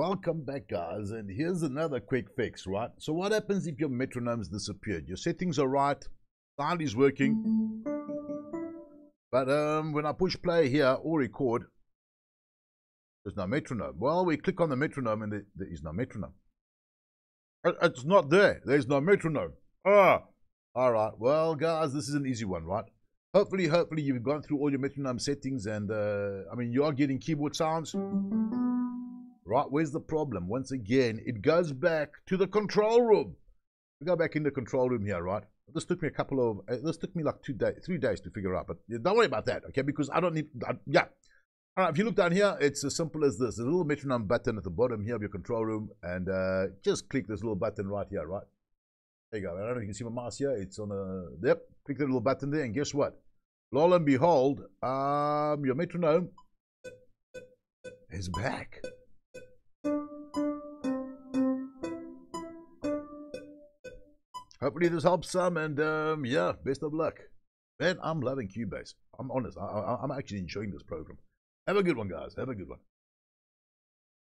Welcome back, guys, and here's another quick fix, right? So what happens if your metronome's disappeared? Your settings are right, sound is working, but um, when I push play here or record, there's no metronome. Well, we click on the metronome and there, there is no metronome. It's not there. There's no metronome. Ah, all right. Well, guys, this is an easy one, right? Hopefully, hopefully you've gone through all your metronome settings and, uh, I mean, you are getting keyboard sounds. Right, where's the problem? Once again, it goes back to the control room. We go back in the control room here, right? This took me a couple of, uh, this took me like two days, three days to figure out, but don't worry about that, okay? Because I don't need, I, yeah. All right, if you look down here, it's as simple as this. There's a little metronome button at the bottom here of your control room, and uh, just click this little button right here, right? There you go. I don't know if you can see my mouse here. It's on a, yep, click the little button there, and guess what? Lo and behold, um, your metronome is back. Hopefully this helps some, and um, yeah, best of luck. Man, I'm loving Cubase. I'm honest. I, I, I'm actually enjoying this program. Have a good one, guys. Have a good one.